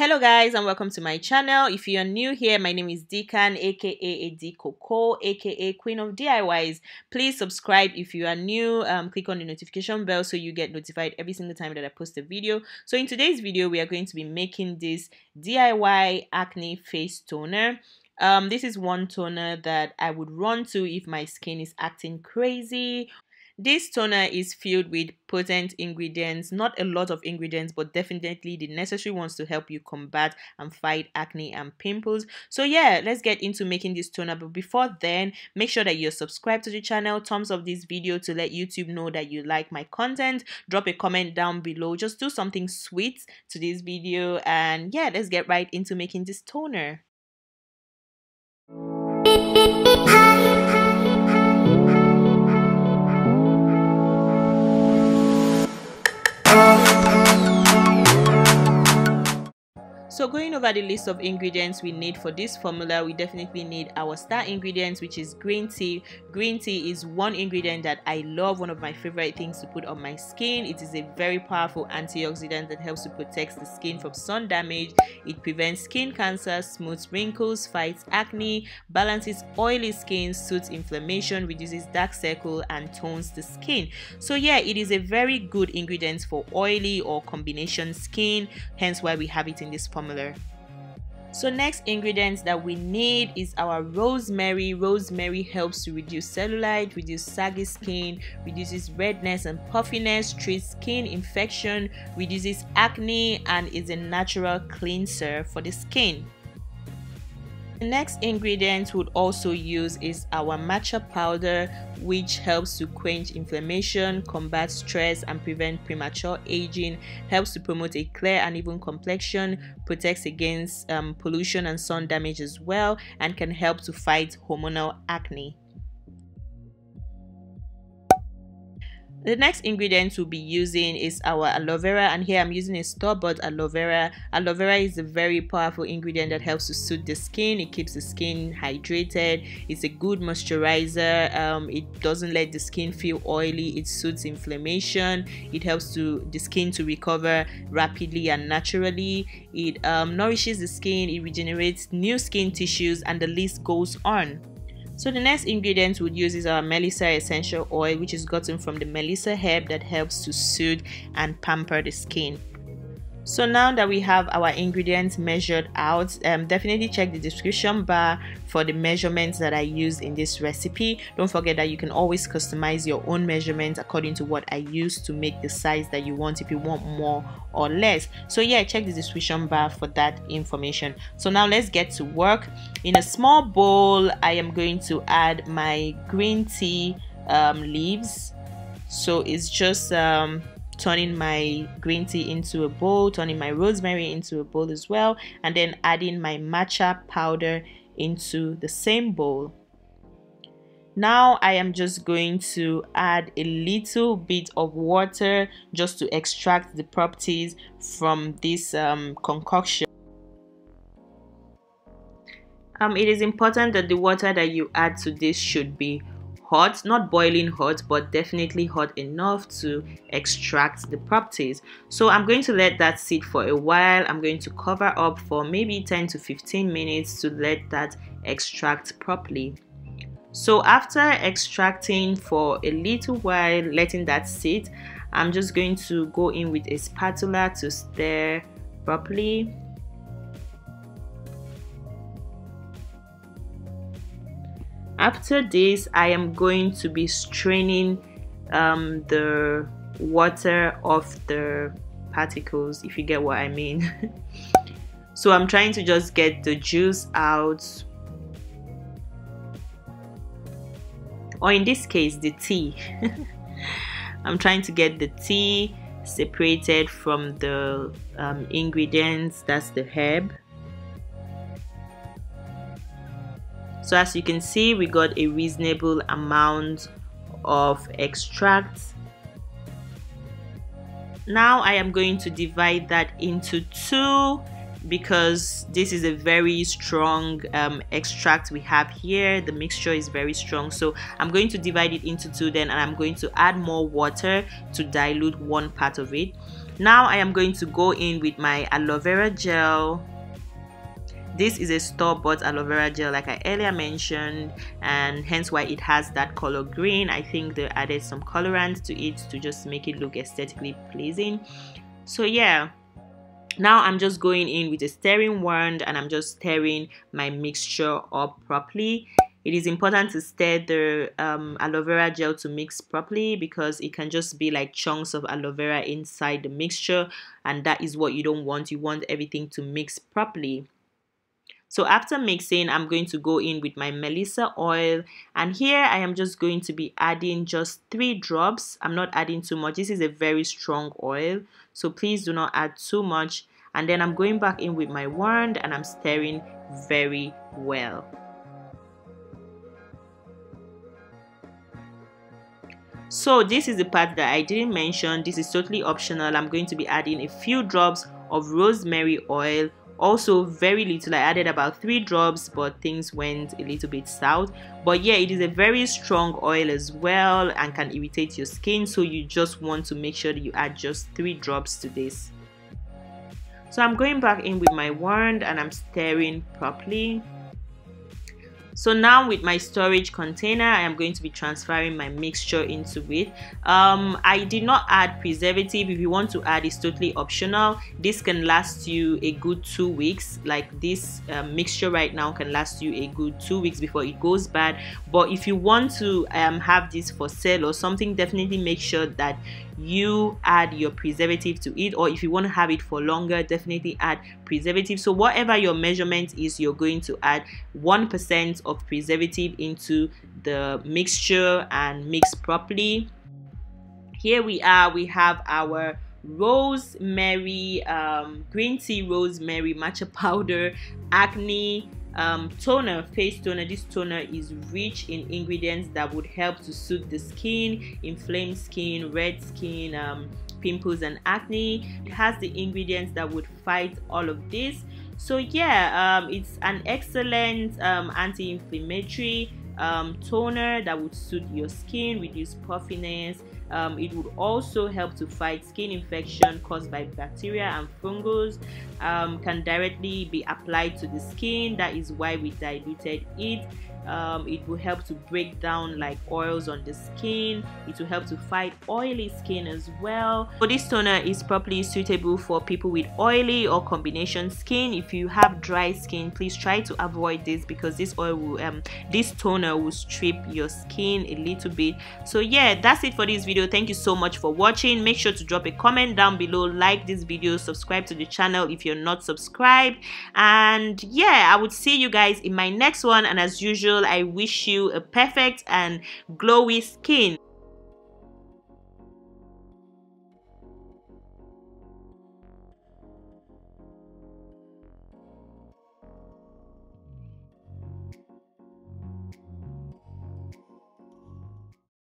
Hello guys and welcome to my channel. If you are new here, my name is Dikan aka Coco aka Queen of DIYs. Please subscribe if you are new. Um, click on the notification bell so you get notified every single time that I post a video. So in today's video, we are going to be making this DIY acne face toner. Um, this is one toner that I would run to if my skin is acting crazy this toner is filled with potent ingredients, not a lot of ingredients, but definitely the necessary ones to help you combat and fight acne and pimples. So yeah, let's get into making this toner. But before then, make sure that you're subscribed to the channel, thumbs up this video to let YouTube know that you like my content. Drop a comment down below. Just do something sweet to this video. And yeah, let's get right into making this toner. So going over the list of ingredients we need for this formula, we definitely need our star ingredients, which is green tea. Green tea is one ingredient that I love, one of my favorite things to put on my skin. It is a very powerful antioxidant that helps to protect the skin from sun damage. It prevents skin cancer, smooths wrinkles, fights acne, balances oily skin, soothes inflammation, reduces dark circle, and tones the skin. So yeah, it is a very good ingredient for oily or combination skin, hence why we have it in this formula So next ingredients that we need is our rosemary. Rosemary helps to reduce cellulite, reduce saggy skin, reduces redness and puffiness, treats skin infection, reduces acne and is a natural cleanser for the skin. The next ingredient we'd also use is our matcha powder which helps to quench inflammation, combat stress and prevent premature aging, helps to promote a clear and even complexion, protects against um, pollution and sun damage as well and can help to fight hormonal acne. The next ingredient we'll be using is our aloe vera and here I'm using a store-bought aloe vera. Aloe vera is a very powerful ingredient that helps to soothe the skin. It keeps the skin hydrated. It's a good moisturizer. Um, it doesn't let the skin feel oily. It soothes inflammation. It helps to the skin to recover rapidly and naturally. It um, nourishes the skin. It regenerates new skin tissues and the list goes on. So the next ingredient we'll use is our Melissa essential oil which is gotten from the Melissa herb that helps to soothe and pamper the skin. So now that we have our ingredients measured out, um, definitely check the description bar for the measurements that I use in this recipe. Don't forget that you can always customize your own measurements according to what I use to make the size that you want if you want more or less. So yeah, check the description bar for that information. So now let's get to work. In a small bowl, I am going to add my green tea um, leaves. So it's just um, turning my green tea into a bowl, turning my rosemary into a bowl as well, and then adding my matcha powder into the same bowl. Now I am just going to add a little bit of water just to extract the properties from this um, concoction. Um, it is important that the water that you add to this should be hot, not boiling hot, but definitely hot enough to extract the properties. So I'm going to let that sit for a while. I'm going to cover up for maybe 10 to 15 minutes to let that extract properly. So after extracting for a little while, letting that sit, I'm just going to go in with a spatula to stir properly after this I am going to be straining um, the water off the particles if you get what I mean. So I'm trying to just get the juice out. Or in this case the tea. I'm trying to get the tea separated from the um, ingredients. That's the herb so as you can see we got a reasonable amount of extract now I am going to divide that into two because this is a very strong um, extract we have here. The mixture is very strong. So I'm going to divide it into two then and I'm going to add more water to dilute one part of it. Now I am going to go in with my aloe vera gel this is a store-bought aloe vera gel like I earlier mentioned and hence why it has that color green. I think they added some colorant to it to just make it look aesthetically pleasing. So yeah. Now I'm just going in with a stirring wand and I'm just stirring my mixture up properly. It is important to stir the um, aloe vera gel to mix properly because it can just be like chunks of aloe vera inside the mixture and that is what you don't want. You want everything to mix properly so after mixing, I'm going to go in with my Melissa oil and here I am just going to be adding just three drops. I'm not adding too much. This is a very strong oil. So please do not add too much. And then I'm going back in with my wand and I'm stirring very well. So this is the part that I didn't mention. This is totally optional. I'm going to be adding a few drops of rosemary oil also very little. I added about three drops but things went a little bit south. But yeah it is a very strong oil as well and can irritate your skin. So you just want to make sure that you add just three drops to this. So i'm going back in with my wand and i'm stirring properly so now with my storage container i am going to be transferring my mixture into it. Um, i did not add preservative. If you want to add it's totally optional. This can last you a good two weeks. Like this um, mixture right now can last you a good two weeks before it goes bad. But if you want to um, have this for sale or something definitely make sure that you add your preservative to it or if you want to have it for longer definitely add preservative. So whatever your measurement is you're going to add 1% of preservative into the mixture and mix properly. Here we are we have our rosemary um, green tea rosemary matcha powder acne um, toner face toner. This toner is rich in ingredients that would help to soothe the skin inflamed skin red skin um, pimples and acne. It has the ingredients that would fight all of this. So yeah um, it's an excellent um, anti-inflammatory um, toner that would soothe your skin reduce puffiness um, it would also help to fight skin infection caused by bacteria and fungus. Um, can directly be applied to the skin. That is why we diluted it um, it will help to break down like oils on the skin. It will help to fight oily skin as well. So this toner is properly suitable for people with oily or combination skin. If you have dry skin please try to avoid this because this oil will um this toner will strip your skin a little bit. So yeah that's it for this video. Thank you so much for watching. Make sure to drop a comment down below. Like this video. Subscribe to the channel if you're not subscribed. And yeah i would see you guys in my next one. And as usual I wish you a perfect and glowy skin.